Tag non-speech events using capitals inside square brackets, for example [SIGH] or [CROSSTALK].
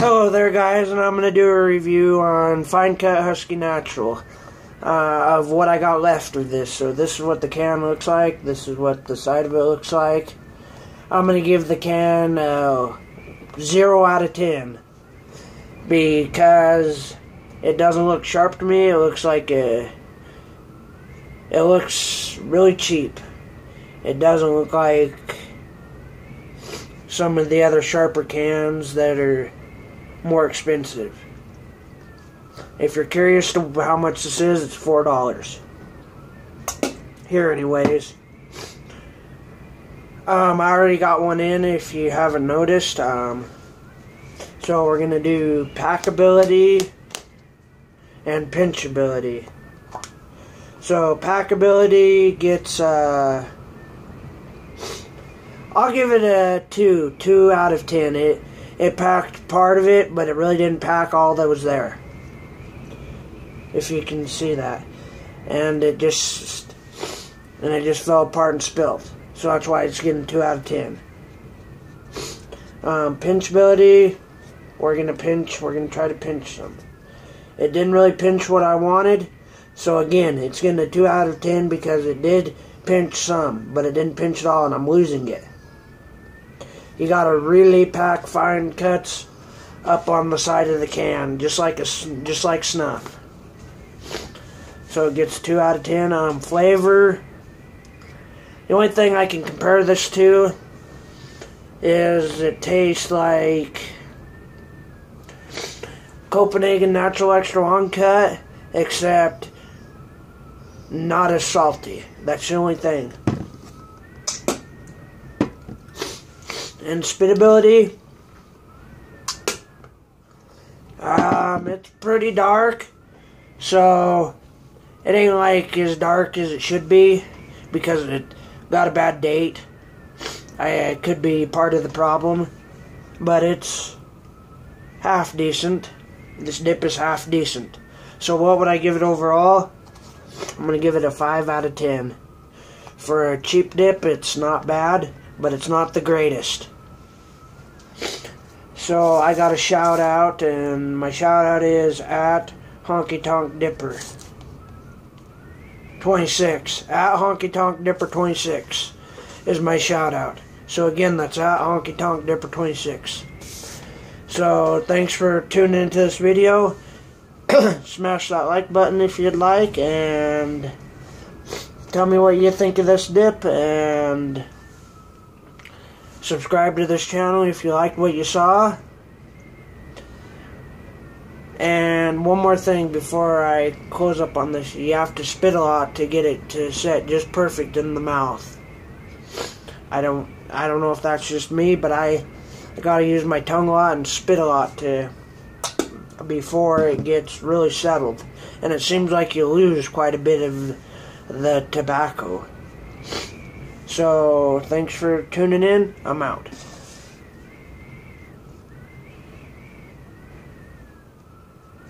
Hello there guys, and I'm going to do a review on Fine Cut Husky Natural uh, of what I got left of this. So this is what the can looks like, this is what the side of it looks like. I'm going to give the can uh, 0 out of 10 because it doesn't look sharp to me, it looks like a, it looks really cheap. It doesn't look like some of the other sharper cans that are more expensive. If you're curious to how much this is, it's four dollars. Here, anyways. Um, I already got one in. If you haven't noticed, um, so we're gonna do packability and pinchability. So packability gets uh, I'll give it a two, two out of ten. It it packed part of it, but it really didn't pack all that was there. If you can see that. And it just and it just fell apart and spilled. So that's why it's getting two out of ten. Um, pinchability, we're gonna pinch, we're gonna try to pinch some. It didn't really pinch what I wanted, so again, it's getting a 2 out of 10 because it did pinch some, but it didn't pinch it all and I'm losing it. You gotta really pack fine cuts up on the side of the can, just like a just like snuff. So it gets two out of ten. on flavor. The only thing I can compare this to is it tastes like Copenhagen Natural Extra Long Cut, except not as salty. That's the only thing. And spitability. Um, it's pretty dark, so it ain't like as dark as it should be because it got a bad date. I it could be part of the problem, but it's half decent. This dip is half decent. So what would I give it overall? I'm gonna give it a five out of ten. For a cheap dip, it's not bad, but it's not the greatest. So I got a shout out, and my shout out is at Honky Tonk Dipper 26. At Honky Tonk Dipper 26 is my shout out. So again, that's at Honky Tonk Dipper 26. So thanks for tuning into this video. [COUGHS] Smash that like button if you'd like, and tell me what you think of this dip, and subscribe to this channel if you liked what you saw. And one more thing before I close up on this, you have to spit a lot to get it to set just perfect in the mouth. I don't I don't know if that's just me, but I I gotta use my tongue a lot and spit a lot to before it gets really settled. And it seems like you lose quite a bit of the tobacco. So, thanks for tuning in. I'm out.